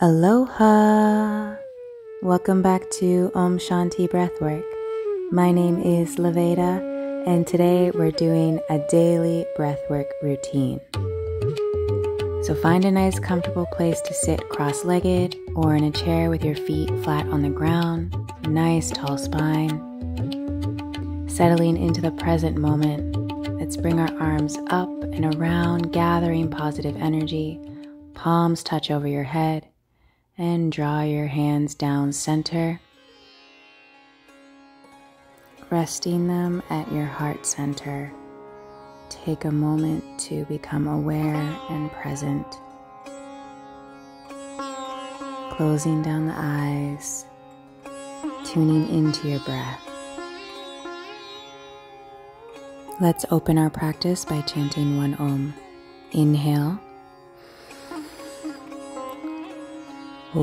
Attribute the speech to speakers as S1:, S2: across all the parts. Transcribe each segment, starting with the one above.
S1: Aloha! Welcome back to Om Shanthi Breathwork. My name is Laveda, and today we're doing a daily breathwork routine. So find a nice, comfortable place to sit cross legged or in a chair with your feet flat on the ground, nice, tall spine. Settling into the present moment, let's bring our arms up and around, gathering positive energy. Palms touch over your head and draw your hands down center, resting them at your heart center. Take a moment to become aware and present. Closing down the eyes, tuning into your breath. Let's open our practice by chanting one Om. Inhale. Breathe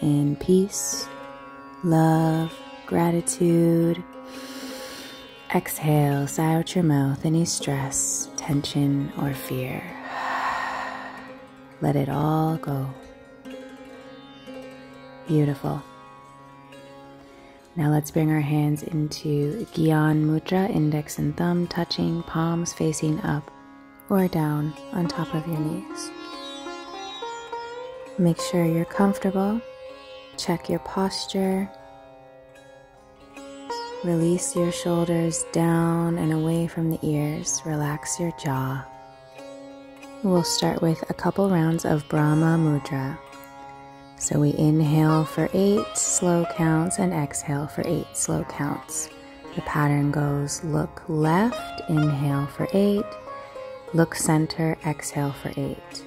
S1: in peace, love, gratitude. Exhale, sigh out your mouth any stress, tension, or fear. Let it all go. Beautiful. Now let's bring our hands into Gyan Mudra, index and thumb touching, palms facing up or down on top of your knees. Make sure you're comfortable. Check your posture. Release your shoulders down and away from the ears. Relax your jaw. We'll start with a couple rounds of Brahma Mudra. So we inhale for eight slow counts and exhale for eight slow counts. The pattern goes look left, inhale for eight, look center, exhale for eight.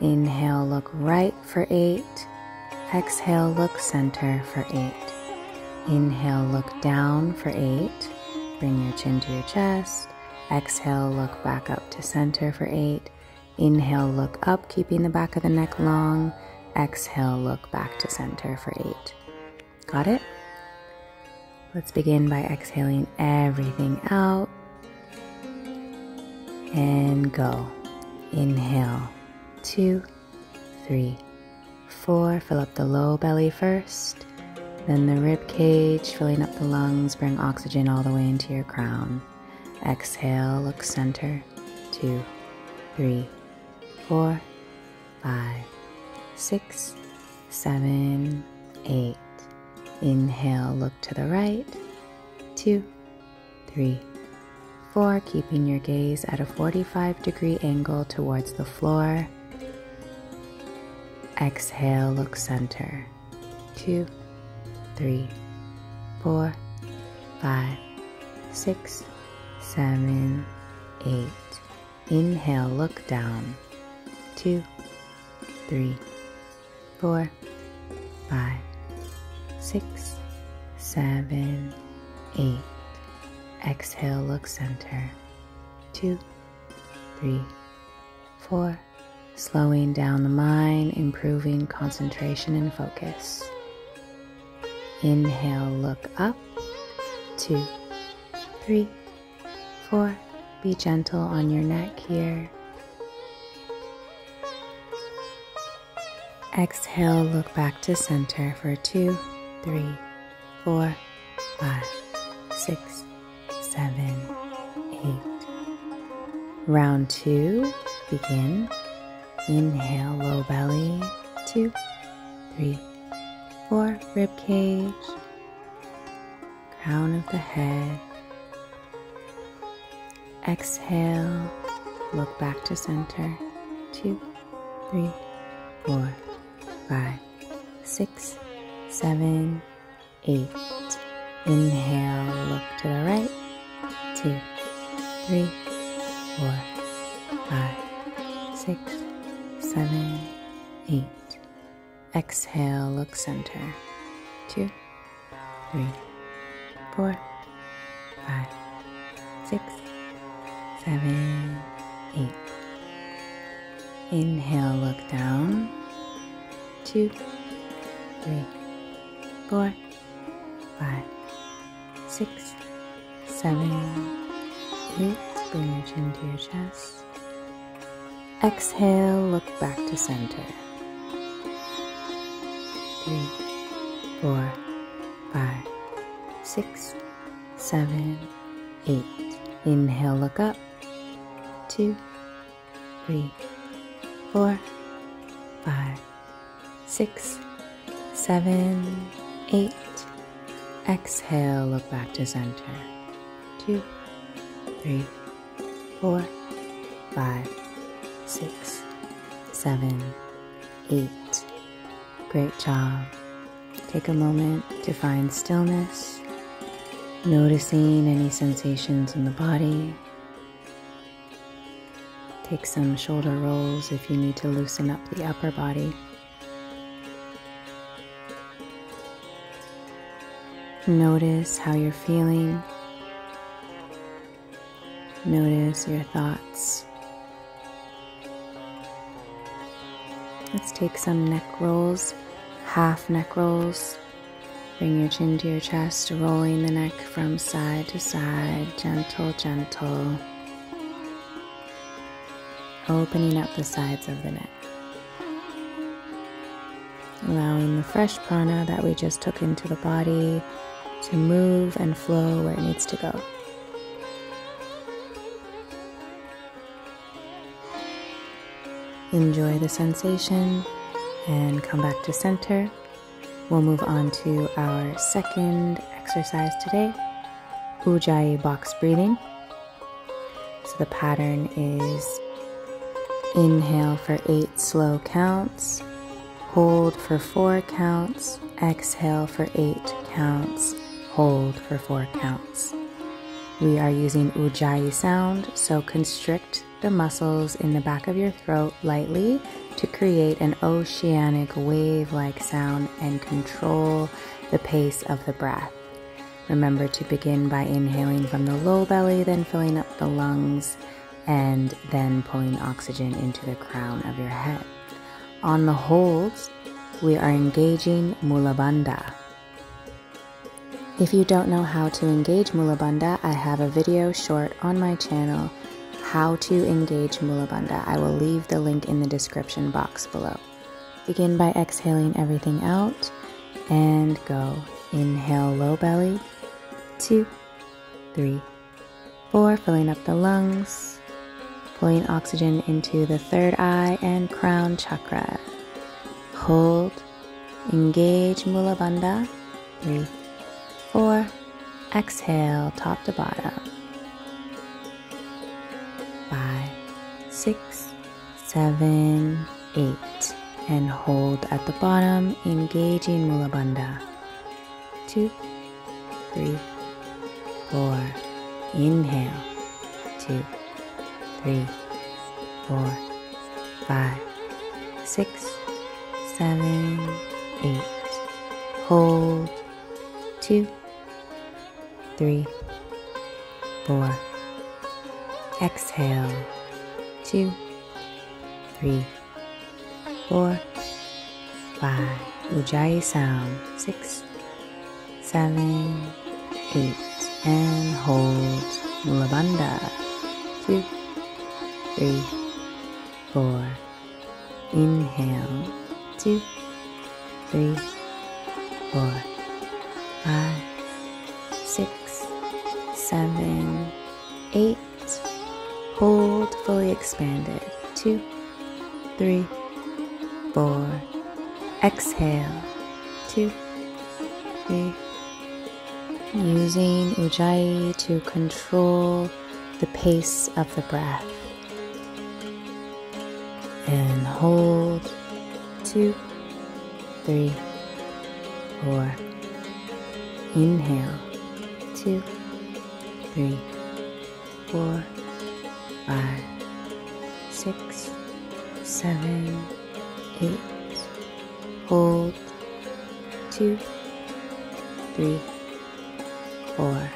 S1: Inhale, look right for eight, exhale, look center for eight. Inhale, look down for eight, bring your chin to your chest. Exhale, look back up to center for eight. Inhale, look up, keeping the back of the neck long. Exhale, look back to center for eight. Got it? Let's begin by exhaling everything out and go. Inhale, two, three, four. Fill up the low belly first, then the rib cage, filling up the lungs. Bring oxygen all the way into your crown. Exhale, look center, two, three, four, five six, seven, eight. Inhale, look to the right, two, three, four, keeping your gaze at a 45 degree angle towards the floor. Exhale, look center, two, three, four, five, six, seven, eight. Inhale, look down, two, three, four, five, six, seven, eight. Exhale, look center. Two, three, four. Slowing down the mind, improving concentration and focus. Inhale, look up. Two, three, four. Be gentle on your neck here. Exhale, look back to center for two, three, four, five, six, seven, eight. Round two, begin. Inhale, low belly, two, three, four, rib cage, crown of the head. Exhale, look back to center, two, three, four, five, six, seven, eight. Inhale, look to the right. Two, three, four, five, six, seven, eight. Exhale, look center. Two, three, four, five, six, seven, eight. Inhale, look down two, three, four, five, six, seven, eight. Bring your chin to your chest. Exhale, look back to center. Three, four, five, six, seven, eight. Inhale, look up. Two, three, four, six, seven, eight. Exhale, look back to center. Two, three, four, five, six, seven, eight. Great job. Take a moment to find stillness, noticing any sensations in the body. Take some shoulder rolls if you need to loosen up the upper body. Notice how you're feeling. Notice your thoughts. Let's take some neck rolls, half neck rolls. Bring your chin to your chest, rolling the neck from side to side, gentle, gentle. Opening up the sides of the neck. Allowing the fresh prana that we just took into the body to move and flow where it needs to go. Enjoy the sensation and come back to center. We'll move on to our second exercise today Ujjayi box breathing. So the pattern is inhale for eight slow counts, hold for four counts, exhale for eight counts, hold for four counts. We are using Ujjayi sound, so constrict the muscles in the back of your throat lightly to create an oceanic wave like sound and control the pace of the breath. Remember to begin by inhaling from the low belly, then filling up the lungs, and then pulling oxygen into the crown of your head. On the holds, we are engaging Mula Bandha. If you don't know how to engage Mula Bandha, I have a video short on my channel how to engage Mula Bandha. I will leave the link in the description box below. Begin by exhaling everything out and go. Inhale, low belly. Two, three, four, filling up the lungs, pulling oxygen into the third eye and crown chakra. Hold, engage Mula Bandha. Three, four, exhale, top to bottom. Five, six, seven, eight. and hold at the bottom, engaging Mula Bandha. Two, three, four. Inhale. Two, three, four, five, six, seven, eight. Hold. Two, three, four. Exhale two, three, four, five. Ujjayi sound. Six, seven, eight. And hold. Mula Bandha. Two, three, four. Inhale. Two, three, four, five, seven, eight Hold fully expanded. Two, three, four. Exhale. Two, three. Using Ujjayi to control the pace of the breath. And hold. Two, three, four. Inhale. Two, three, four five, six, seven, eight. Hold. Two, three, four.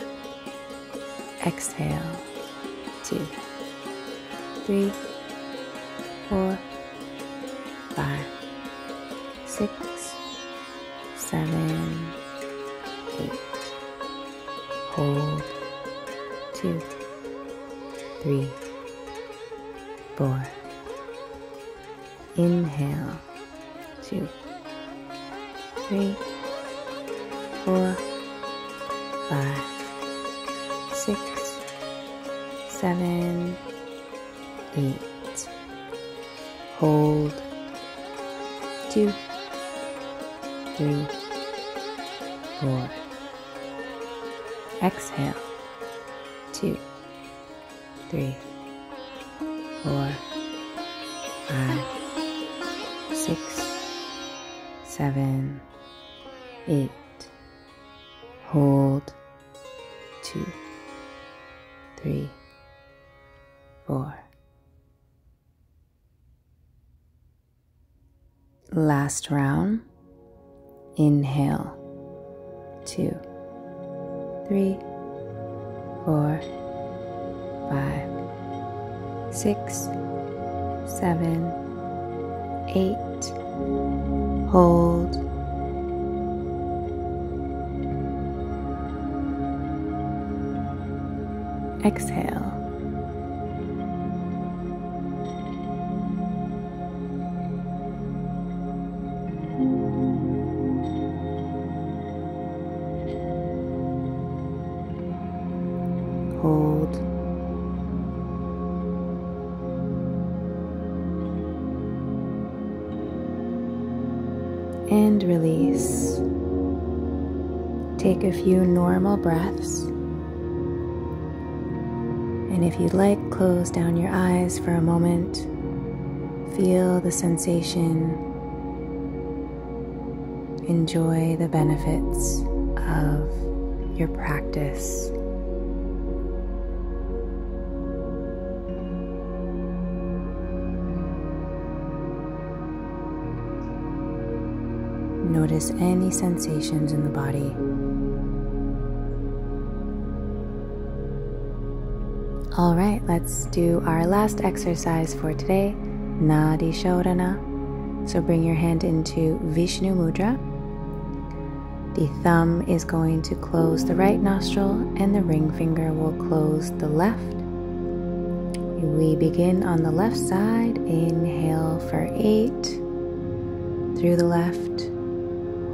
S1: Exhale. Two, three, four, five, six, seven, eight. Hold, two, three, four. Inhale, two, three, four, five, six, seven, eight. Hold, two, three, four. Exhale, two, three, four, five, six, seven, eight. Hold, two, three, four. Last round. Inhale, two, three, four, five, six, seven, eight. Hold. Exhale. A few normal breaths. And if you'd like, close down your eyes for a moment. Feel the sensation. Enjoy the benefits of your practice. Notice any sensations in the body. All right, let's do our last exercise for today, Nadi Shodhana. So bring your hand into Vishnu Mudra. The thumb is going to close the right nostril and the ring finger will close the left. We begin on the left side. Inhale for eight through the left.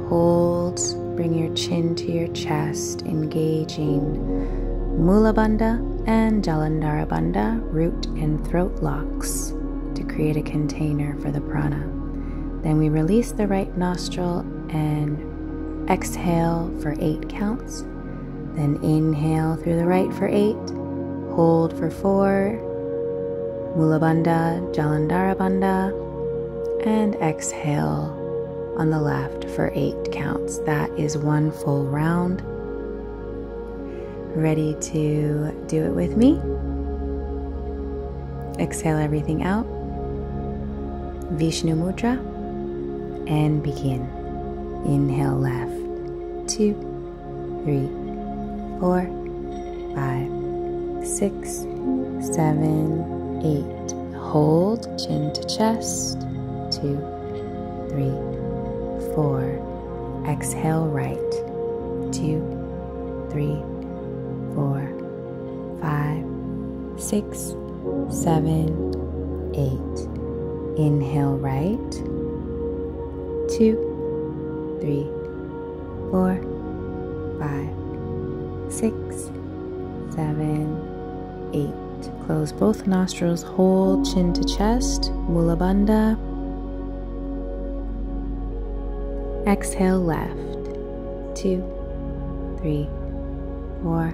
S1: Hold, bring your chin to your chest, engaging Mula Bandha and Jalandhara Bandha, root and throat locks, to create a container for the prana. Then we release the right nostril and exhale for eight counts. Then inhale through the right for eight, hold for four, Mula Bandha, Jalandhara Bandha, and exhale on the left for eight counts. That is one full round. Ready to do it with me? Exhale everything out. Vishnu Mudra and begin. Inhale left, two, three, four, five, six, seven, eight. Hold chin to chest, two, three, four. Exhale right, two, three, four, five, six, seven, eight. Inhale right, two, three, four, five, six, seven, eight. Close both nostrils, hold chin to chest, Mula Bandha. Exhale left, two, three, four,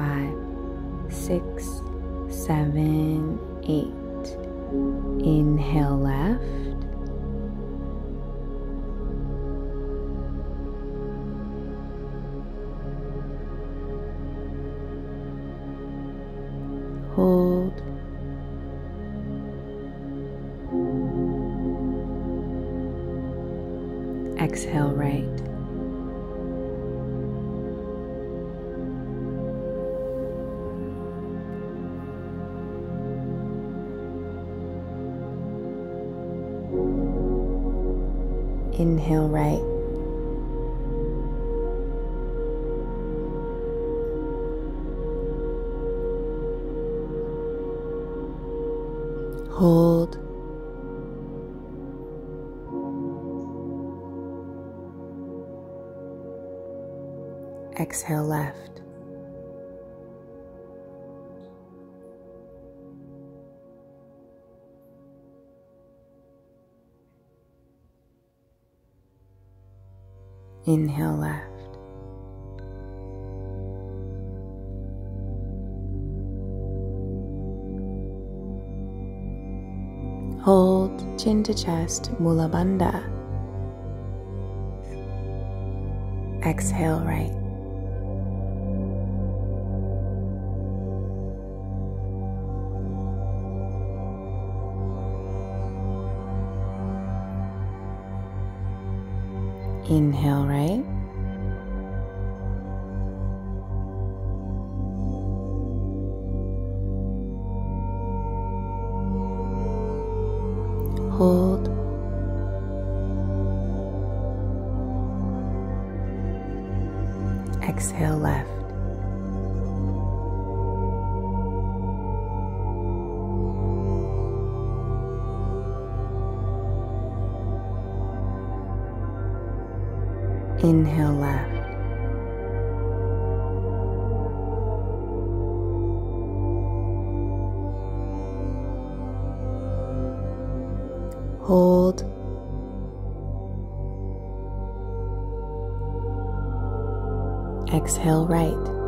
S1: five, six, seven, eight. Inhale left. inhale right. Hold. Exhale left. Inhale left. Hold chin to chest, Mula Bandha. Exhale right. Inhale right. Inhale left. Hold. Exhale right.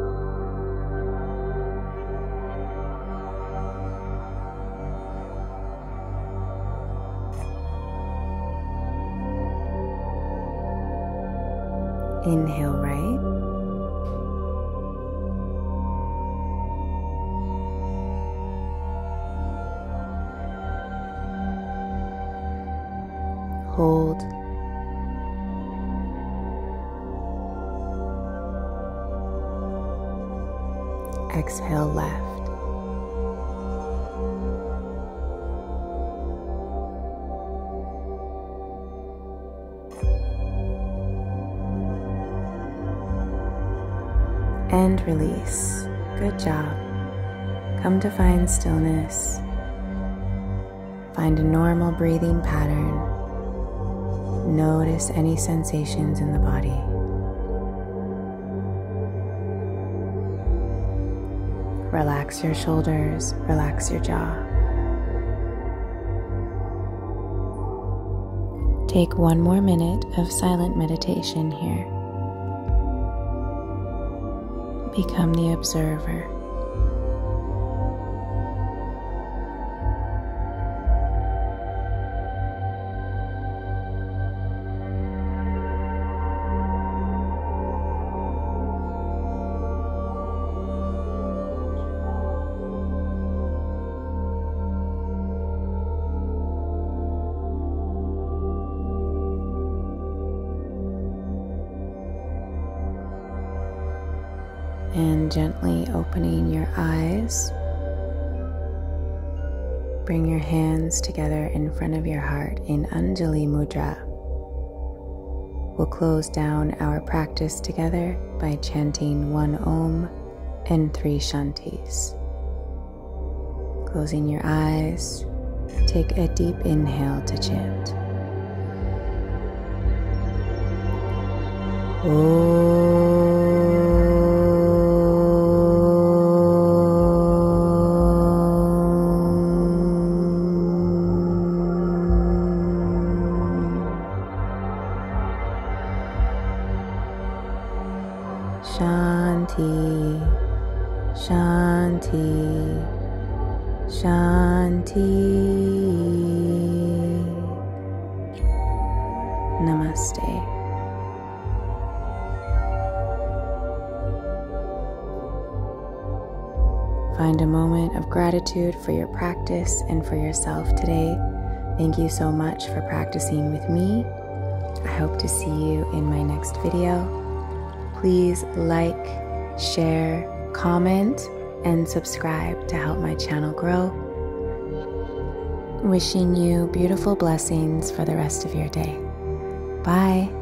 S1: Inhale right. Release. Good job. Come to find stillness. Find a normal breathing pattern. Notice any sensations in the body. Relax your shoulders, relax your jaw. Take one more minute of silent meditation here. Become the observer. Gently opening your eyes. Bring your hands together in front of your heart in Anjali Mudra. We'll close down our practice together by chanting one Om and three Shantis. Closing your eyes, take a deep inhale to chant. Om. Namaste. Find a moment of gratitude for your practice and for yourself today. Thank you so much for practicing with me. I hope to see you in my next video. Please like, share, comment, and subscribe to help my channel grow. Wishing you beautiful blessings for the rest of your day. Bye.